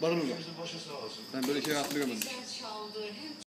Var mı? Ben böyle şey hayatımda görmedim.